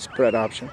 spread option.